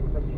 выходить.